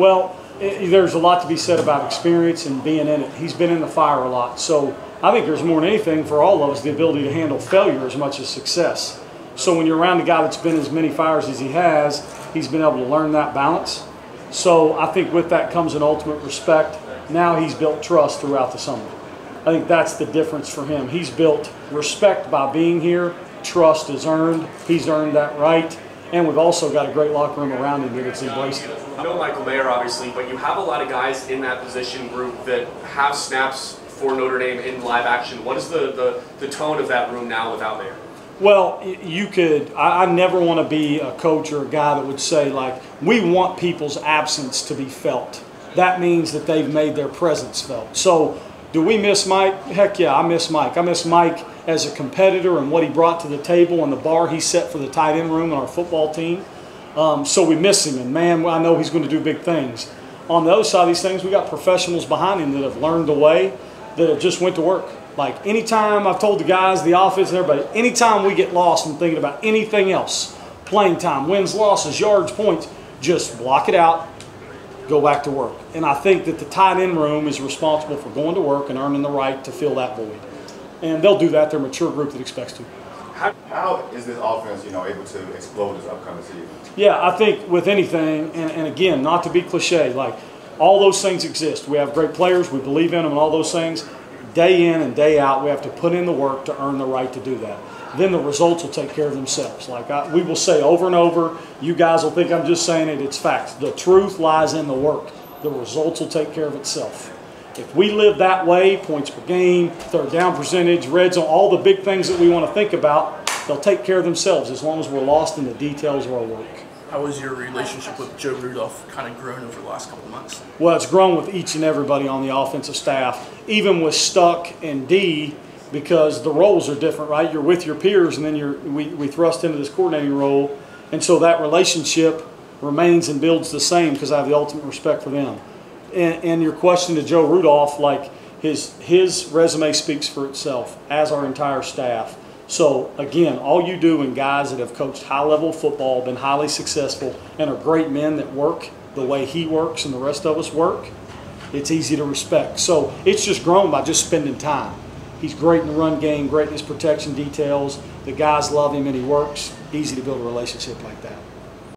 Well, i there's a lot to be said about experience and being in it. He's been in the fire a lot. So I think there's more than anything for all of us the ability to handle failure as much as success. So when you're around a guy that's been as many fires as he has, he's been able to learn that balance. So I think with that comes an ultimate respect. Now he's built trust throughout the summer. I think that's the difference for him. He's built respect by being here. Trust is earned. He's earned that right. And we've also got a great locker room around him that's embraced it. No Michael Mayer, obviously, but you have a lot of guys in that position group that have snaps for Notre Dame in live action. What is the, the, the tone of that room now without Mayer? Well, you could. I, I never want to be a coach or a guy that would say, like, we want people's absence to be felt. That means that they've made their presence felt. So, do we miss Mike? Heck yeah, I miss Mike. I miss Mike as a competitor and what he brought to the table and the bar he set for the tight end room and our football team. Um, so we miss him, and man, I know he's going to do big things. On the other side of these things, we got professionals behind him that have learned the way, that have just went to work. Like anytime I've told the guys, the office, and everybody, anytime we get lost in thinking about anything else, playing time, wins, losses, yards, points, just block it out, go back to work. And I think that the tight end room is responsible for going to work and earning the right to fill that void. And they'll do that. They're a mature group that expects to. How, how is this offense, you know, able to explode this upcoming season? Yeah, I think with anything, and, and again, not to be cliche, like all those things exist. We have great players, we believe in them, and all those things. Day in and day out, we have to put in the work to earn the right to do that. Then the results will take care of themselves. Like I, we will say over and over, you guys will think I'm just saying it, it's facts. The truth lies in the work. The results will take care of itself. If we live that way, points per game, third down percentage, red zone, all the big things that we want to think about, they'll take care of themselves as long as we're lost in the details of our work. How has your relationship with Joe Rudolph kind of grown over the last couple months? Well, it's grown with each and everybody on the offensive staff, even with Stuck and D, because the roles are different, right? You're with your peers, and then you're we, we thrust into this coordinating role, and so that relationship remains and builds the same because I have the ultimate respect for them and, and your question to Joe Rudolph, like his his resume speaks for itself, as our entire staff. So again, all you do and guys that have coached high level football, been highly successful, and are great men that work the way he works and the rest of us work, it's easy to respect. So it's just grown by just spending time. He's great in the run game, great in his protection details. The guys love him and he works. Easy to build a relationship like that.